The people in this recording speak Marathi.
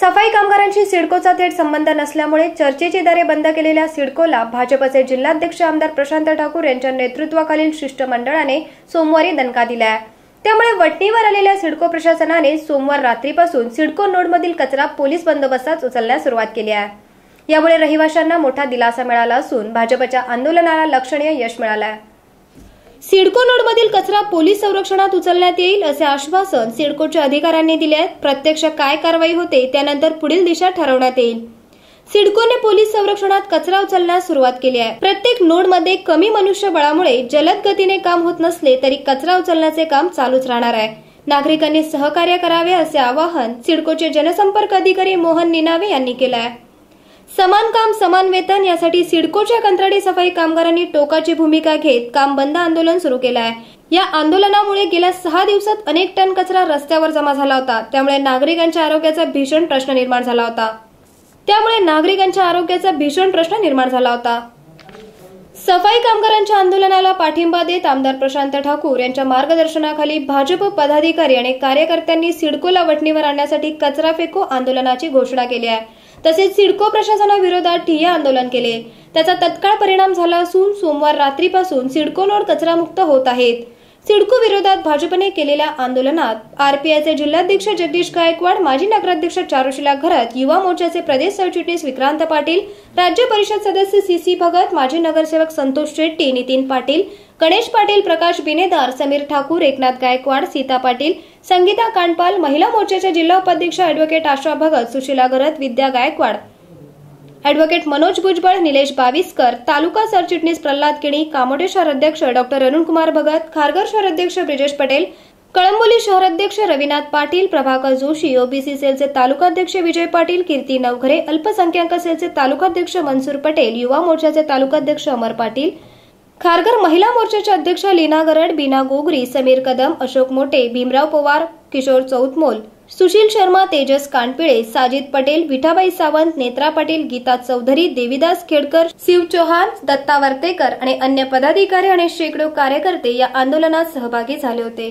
सफाई कामगारांशी सिडकोचा थेट संबंध नसल्यामुळे चर्चेची दारे बंद केलेल्या सिडकोला भाजपचे जिल्हाध्यक्ष आमदार प्रशांत ठाकूर यांच्या नेतृत्वाखालील शिष्टमंडळाने सोमवारी दणका दिलाय. त्यामुळे वटणीवर आलेल्या सिडको प्रशासनाने सोमवार रात्रीपासून सिडको नोडमधील कचरा पोलीस बंदोबस्तात उचलण्यास सुरुवात केली आहे. यामुळे रहिवाशांना मोठा दिलासा मिळाला असून भाजपच्या आंदोलनाला लक्षणीय यश मिळालं आहे सिडको नोडमधील कचरा पोलीस संरक्षणात उचलण्यात येईल असे आश्वासन सिडकोच्या अधिकाऱ्यांनी दिले आहे प्रत्यक्ष काय कारवाई होते त्यानंतर पुढील दिशा ठरवण्यात येईल. सिडकोने पोलीस संरक्षणात कचरा उचलण्यास सुरुवात केली आहे. प्रत्येक नोडमध्ये कमी मनुष्यबळामुळे जलद गतीने काम होत नसले तरी कचरा उचलण्याचे काम चालूच राहणार आहे. नागरिकांनी सहकार्य करावे असे आवाहन सिडकोचे जनसंपर्क अधिकारी मोहन निनावे यांनी केलं आहे. समान काम समान वेतन यासाठी सिडकोच्या कंत्राटी सफाई कामगारांनी टोकाची भूमिका घेत काम बंद आंदोलन सुरू केलं आहे. या आंदोलनामुळे गेल्या सहा दिवसात अनेक टन कचरा रस्त्यावर जमा झाला होता. त्यामुळे नागरिकांच्या आरोग्याचा भीषण प्रश्न निर्माण झाला होता. त्यामुळे नागरिकांच्या आरोग्याचा भीषण प्रश्न निर्माण झाला होता. सफाई कामगारांच्या आंदोलनाला पाठिंबा देत आमदार प्रशांत ठाकूर यांच्या मार्गदर्शनाखाली भाजप पदाधिकारी आणि कार्यकर्त्यांनी सिडकोला वटणीवर आणण्यासाठी कचरा फेको आंदोलनाची घोषणा केली आहे. तसेच सिडको प्रशासनाविरोधात ठिय्या आंदोलन केले. त्याचा तत्काळ परिणाम झाला असून सोमवार रात्रीपासून सिडको नोड कचरामुक्त होत आहेत. सिडको विरोधात भाजपने केलेल्या आंदोलनात आरपीआयचे जिल्हाध्यक्ष जगदीश गायकवाड माजी नगराध्यक्ष चारुशिला घरत युवा मोर्चाचे प्रदेश सरचिटणीस विक्रांत पाटील राज्य परिषद सदस्य सी सी भगत माजी नगरसेवक संतोष शेट्टी नितीन पाटील गणेश पाटील प्रकाश बिनेदार समीर ठाकूर एकनाथ गायकवाड सीता पाटील संगीता कांडपाल महिला मोर्चाच्या जिल्हा उपाध्यक्ष अॅडव्होकेट आशा भगत सुशीला घरत विद्या गायकवाड अॅडव्होकेट मनोज भुजबळ निलेश बाविस्कर तालुका सरचिटणीस प्रल्हाद किणी कामोडे शहर अध्यक्ष डॉक्टर अरुणकुमार भगत खारघर शहर अध्यक्ष ब्रिजेश पटेल कळंबोली शहर अध्यक्ष रविनाथ पाटील प्रभाकर जोशी ओबीसी सेलचे तालुकाध्यक्ष विजय पाटील कीर्ती नवघरे अल्पसंख्याक सेलचे तालुकाध्यक्ष मनसूर पटेल युवा मोर्चाचे तालुकाध्यक्ष अमर पाटील खारघर महिला मोर्चाच्या अध्यक्ष लीना गरड बीना गोगरी समीर कदम अशोक मोटे भीमराव पवार किशोर चौतमोल सुशील शर्मा तेजस कानपिळे साजिद पटेल विठाबाई सावंत नेत्रा पाटील गीता चौधरी देविदास खेडकर शिव चौहान दत्ता वर्तेकर आणि अन्य पदाधिकारी आणि शेकडो कार्यकर्ते या आंदोलनात सहभागी झाले होते.